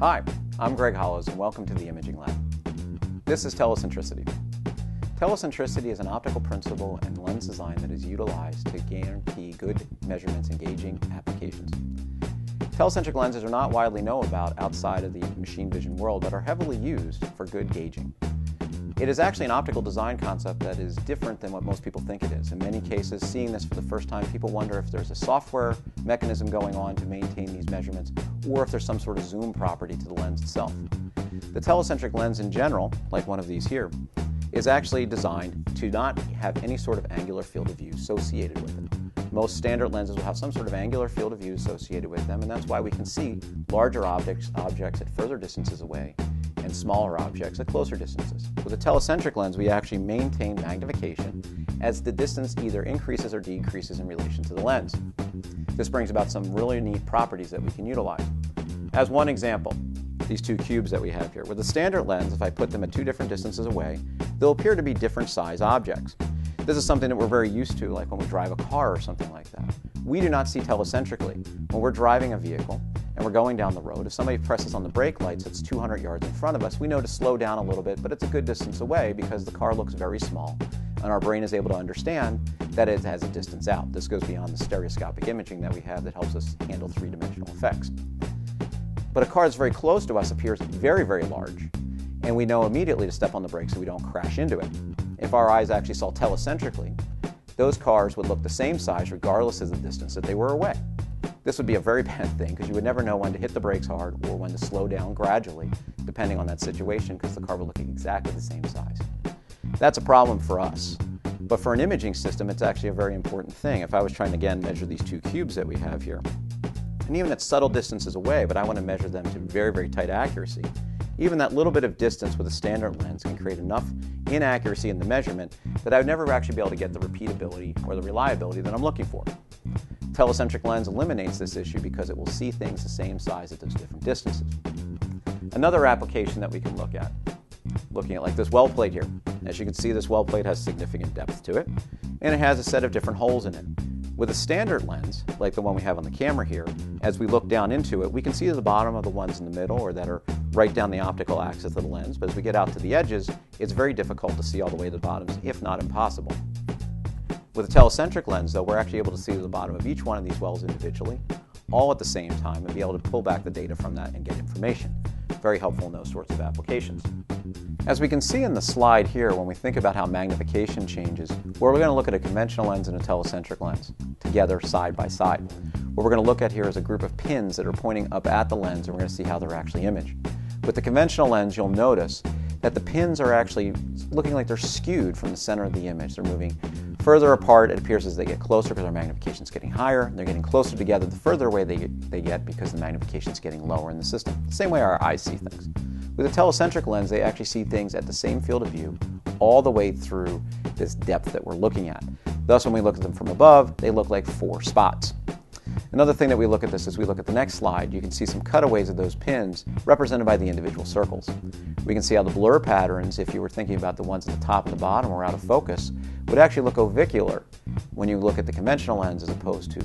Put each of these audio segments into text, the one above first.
Hi, I'm Greg Hollows and welcome to the Imaging Lab. This is telecentricity. Telecentricity is an optical principle and lens design that is utilized to guarantee good measurements in gauging applications. Telecentric lenses are not widely known about outside of the machine vision world but are heavily used for good gauging. It is actually an optical design concept that is different than what most people think it is. In many cases, seeing this for the first time, people wonder if there's a software mechanism going on to maintain these measurements or if there's some sort of zoom property to the lens itself. The telecentric lens in general, like one of these here, is actually designed to not have any sort of angular field of view associated with it. Most standard lenses will have some sort of angular field of view associated with them, and that's why we can see larger objects, objects at further distances away and smaller objects at closer distances. With a telecentric lens, we actually maintain magnification as the distance either increases or decreases in relation to the lens. This brings about some really neat properties that we can utilize. As one example, these two cubes that we have here. With a standard lens, if I put them at two different distances away, they'll appear to be different size objects. This is something that we're very used to, like when we drive a car or something like that. We do not see telecentrically. When we're driving a vehicle, and we're going down the road, if somebody presses on the brake lights that's 200 yards in front of us, we know to slow down a little bit, but it's a good distance away because the car looks very small and our brain is able to understand that it has a distance out. This goes beyond the stereoscopic imaging that we have that helps us handle three-dimensional effects. But a car that's very close to us appears very, very large, and we know immediately to step on the brakes so we don't crash into it. If our eyes actually saw telecentrically, those cars would look the same size regardless of the distance that they were away. This would be a very bad thing because you would never know when to hit the brakes hard or when to slow down gradually, depending on that situation, because the car would look exactly the same size. That's a problem for us. But for an imaging system, it's actually a very important thing. If I was trying to, again, measure these two cubes that we have here, and even at subtle distances away, but I want to measure them to very, very tight accuracy, even that little bit of distance with a standard lens can create enough inaccuracy in the measurement that I would never actually be able to get the repeatability or the reliability that I'm looking for telecentric lens eliminates this issue because it will see things the same size at those different distances. Another application that we can look at, looking at like this well plate here. As you can see, this well plate has significant depth to it, and it has a set of different holes in it. With a standard lens, like the one we have on the camera here, as we look down into it, we can see the bottom of the ones in the middle or that are right down the optical axis of the lens, but as we get out to the edges, it's very difficult to see all the way to the bottoms, if not impossible. With a telecentric lens, though, we're actually able to see the bottom of each one of these wells individually, all at the same time, and be able to pull back the data from that and get information. Very helpful in those sorts of applications. As we can see in the slide here, when we think about how magnification changes, where we're going to look at a conventional lens and a telecentric lens together side by side. What we're going to look at here is a group of pins that are pointing up at the lens, and we're going to see how they're actually imaged. With the conventional lens, you'll notice that the pins are actually looking like they're skewed from the center of the image. They're moving further apart, it appears as they get closer because our magnification is getting higher. They're getting closer together the further away they get, they get because the magnification is getting lower in the system. The same way our eyes see things. With a telecentric lens, they actually see things at the same field of view all the way through this depth that we're looking at. Thus, when we look at them from above, they look like four spots. Another thing that we look at this as we look at the next slide. You can see some cutaways of those pins represented by the individual circles. We can see how the blur patterns, if you were thinking about the ones at the top and the bottom or out of focus, would actually look ovicular when you look at the conventional lens as opposed to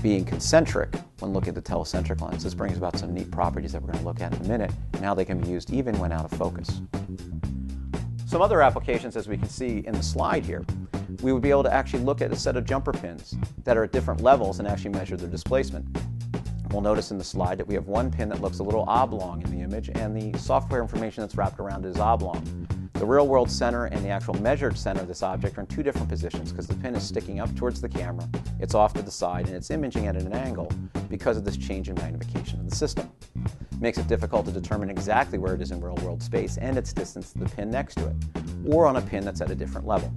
being concentric when looking at the telecentric lens. This brings about some neat properties that we're going to look at in a minute and how they can be used even when out of focus. Some other applications, as we can see in the slide here, we would be able to actually look at a set of jumper pins that are at different levels and actually measure their displacement. We'll notice in the slide that we have one pin that looks a little oblong in the image and the software information that's wrapped around it is oblong. The real world center and the actual measured center of this object are in two different positions because the pin is sticking up towards the camera, it's off to the side, and it's imaging at an angle because of this change in magnification of the system. It makes it difficult to determine exactly where it is in real world space and its distance to the pin next to it, or on a pin that's at a different level.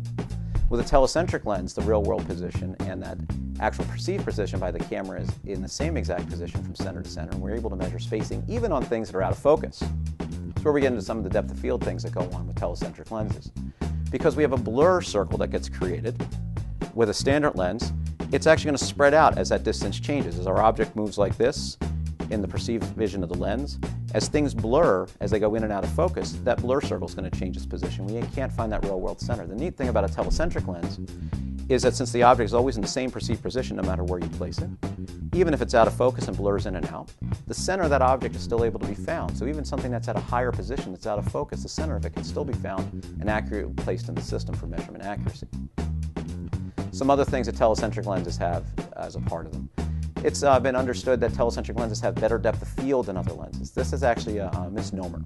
With a telecentric lens, the real world position and that actual perceived position by the camera is in the same exact position from center to center, and we're able to measure spacing even on things that are out of focus That's where we get into some of the depth of field things that go on with telecentric lenses. Because we have a blur circle that gets created with a standard lens, it's actually going to spread out as that distance changes. As our object moves like this in the perceived vision of the lens, as things blur as they go in and out of focus, that blur circle is going to change its position. We can't find that real world center. The neat thing about a telecentric lens is that since the object is always in the same perceived position no matter where you place it, even if it's out of focus and blurs in and out, the center of that object is still able to be found. So even something that's at a higher position that's out of focus, the center of it can still be found and accurately placed in the system for measurement accuracy. Some other things that telecentric lenses have as a part of them. It's uh, been understood that telecentric lenses have better depth of field than other lenses. This is actually a, a misnomer.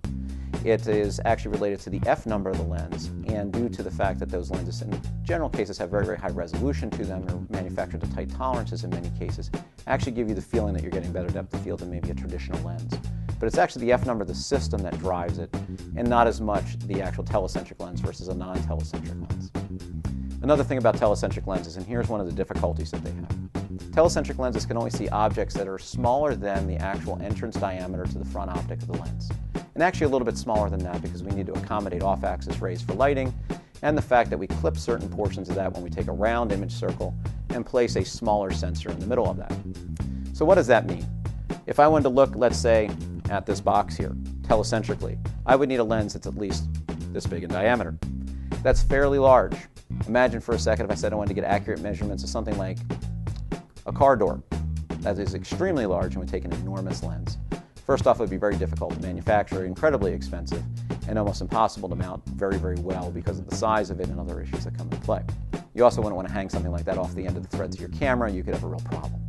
It is actually related to the f number of the lens and due to the fact that those lenses in general cases have very, very high resolution to them and are manufactured to tight tolerances in many cases, actually give you the feeling that you're getting better depth of field than maybe a traditional lens. But it's actually the f number of the system that drives it and not as much the actual telecentric lens versus a non-telecentric lens. Another thing about telecentric lenses, and here's one of the difficulties that they have. Telecentric lenses can only see objects that are smaller than the actual entrance diameter to the front optic of the lens and actually a little bit smaller than that because we need to accommodate off-axis rays for lighting and the fact that we clip certain portions of that when we take a round image circle and place a smaller sensor in the middle of that. So what does that mean? If I wanted to look, let's say, at this box here, telecentrically, I would need a lens that's at least this big in diameter. That's fairly large. Imagine for a second if I said I wanted to get accurate measurements of something like a car door. That is extremely large and would take an enormous lens. First off, it would be very difficult to manufacture, incredibly expensive, and almost impossible to mount very, very well because of the size of it and other issues that come into play. You also wouldn't want to hang something like that off the end of the threads of your camera. You could have a real problem.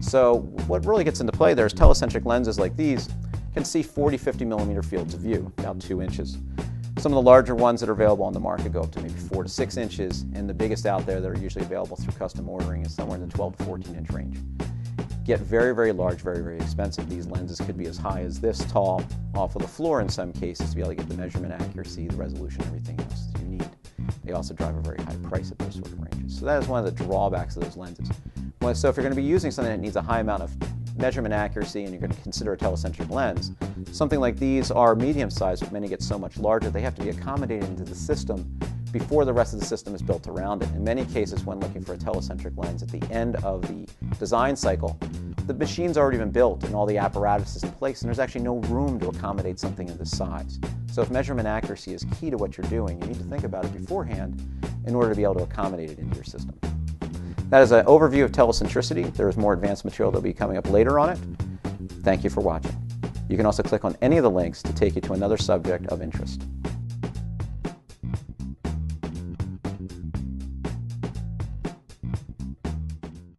So what really gets into play there is telecentric lenses like these can see 40, 50 millimeter fields of view, about two inches. Some of the larger ones that are available on the market go up to maybe four to six inches, and the biggest out there that are usually available through custom ordering is somewhere in the 12 to 14 inch range get very, very large, very, very expensive. These lenses could be as high as this tall off of the floor in some cases to be able to get the measurement accuracy, the resolution, everything else that you need. They also drive a very high price at those sort of ranges. So that is one of the drawbacks of those lenses. So if you're going to be using something that needs a high amount of measurement accuracy and you're going to consider a telecentric lens, something like these are medium sized, but many get so much larger they have to be accommodated into the system before the rest of the system is built around it. In many cases, when looking for a telecentric lens at the end of the design cycle, the machine's already been built and all the apparatus is in place, and there's actually no room to accommodate something of this size. So if measurement accuracy is key to what you're doing, you need to think about it beforehand in order to be able to accommodate it into your system. That is an overview of telecentricity. There is more advanced material that will be coming up later on it. Thank you for watching. You can also click on any of the links to take you to another subject of interest.